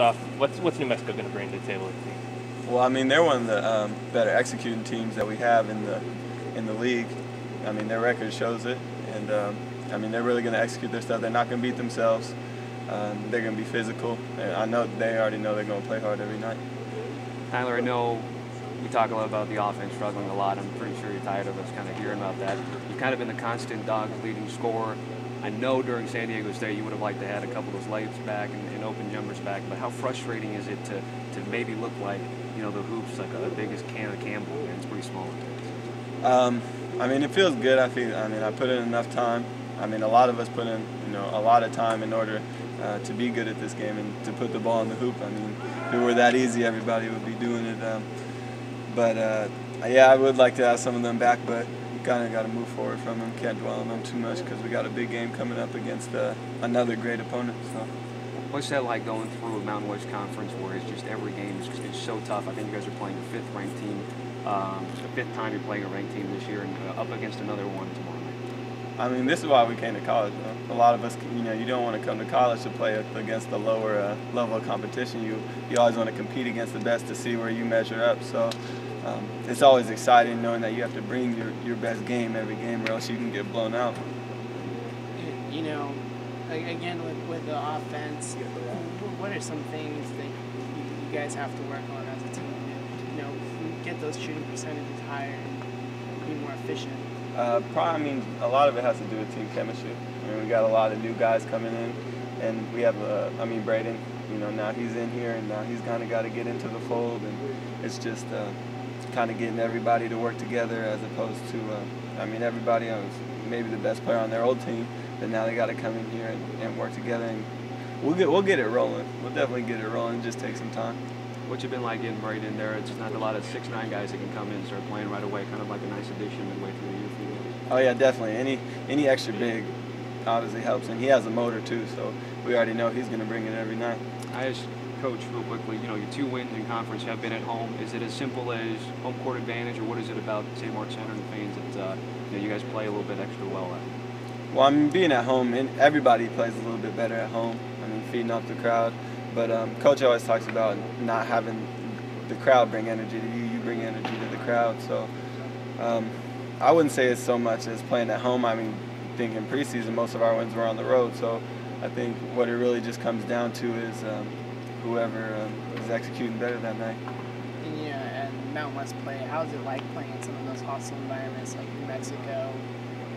off, what's what's New Mexico going to bring to the table? Well, I mean, they're one of the um, better executing teams that we have in the in the league. I mean, their record shows it, and um, I mean, they're really going to execute their stuff. They're not going to beat themselves. Um, they're going to be physical, and I know they already know they're going to play hard every night. Tyler, I know we talk a lot about the offense struggling a lot. I'm pretty sure you're tired of us kind of hearing about that. You've kind of been the constant dog leading scorer. I know during San Diego State you would have liked to have a couple of those lights back and, and, open jumpers back, but how frustrating is it to, to maybe look like, you know, the hoops like a big as can of Campbell and it's pretty small? Um, I mean, it feels good. I feel. I mean, I put in enough time. I mean, a lot of us put in, you know, a lot of time in order uh, to be good at this game and to put the ball in the hoop. I mean, if it were that easy, everybody would be doing it. Um, but uh, yeah, I would like to have some of them back, but kind of got to move forward from them. Can't dwell on them too much because we got a big game coming up against uh, another great opponent. So. What's that like going through a Mountain West Conference where it's just every game is just, it's so tough? I think you guys are playing a fifth ranked team, um, the fifth time you're playing a ranked team this year, and uh, up against another one tomorrow night. I mean, this is why we came to college. Though. A lot of us, you know, you don't want to come to college to play against the lower uh, level of competition. You you always want to compete against the best to see where you measure up. So um, it's always exciting knowing that you have to bring your, your best game every game or else you can get blown out. You know, again with, with the offense, what are some things that you guys have to work on as a team to, you know, get those shooting percentages higher and be more efficient? Uh, probably, I mean, a lot of it has to do with team chemistry. I mean, we got a lot of new guys coming in, and we have, uh, I mean, Braeden, you know, now he's in here, and now he's kind of got to get into the fold, and it's just, uh, kind of getting everybody to work together as opposed to, uh, I mean, everybody was maybe the best player on their old team, but now they got to come in here and, and, work together, and we'll get we'll get it rolling. We'll definitely get it rolling. Just take some time. What's it been like getting right in there? It's not a lot of six nine guys that can come in and start playing right away. Kind of like a nice addition midway through the year for you. Oh yeah, definitely. Any any extra big obviously helps, and he has a motor too, so we already know he's going to bring it every night. I just coach real quickly, you know, your two wins in conference have been at home. Is it as simple as home court advantage, or what is it about Save Mart Center and the fans that uh, you, know, you guys play a little bit extra well at? Well, I mean, being at home, and everybody plays a little bit better at home. I mean, feeding off the crowd. But um, coach always talks about not having the crowd bring energy to you. You bring energy to the crowd. So um, I wouldn't say it's so much as playing at home. I mean, think in preseason, most of our wins were on the road. So I think what it really just comes down to is um, whoever um, is executing better that night. And, yeah, and Mountain West play, how is it like playing in some of those hostile environments like New Mexico,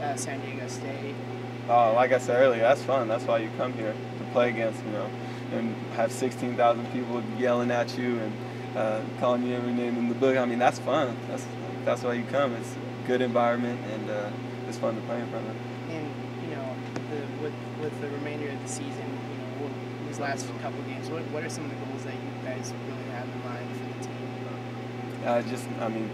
uh, San Diego State? Oh, like I said earlier, that's fun. That's why you come here to play against, you know, and have 16,000 people yelling at you and uh, calling you every name in the book. I mean, that's fun. That's that's why you come. It's a good environment and uh, it's fun to play in front of. And you know, the, with with the remainder of season, these last couple games, what, what are some of the goals that you guys really have in mind for the team? Uh, just, I mean,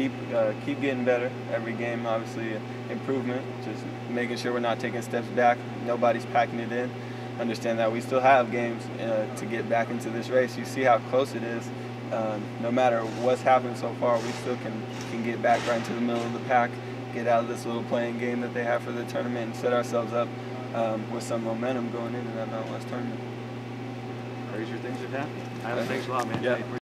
keep uh, keep getting better every game. Obviously, improvement. Just making sure we're not taking steps back. Nobody's packing it in. Understand that we still have games uh, to get back into this race. You see how close it is. Um, no matter what's happened so far, we still can can get back right into the middle of the pack, get out of this little playing game that they have for the tournament, and set ourselves up um, with some momentum going into that Mountain West tournament crazier things have happened. Thanks a lot, man. Yeah.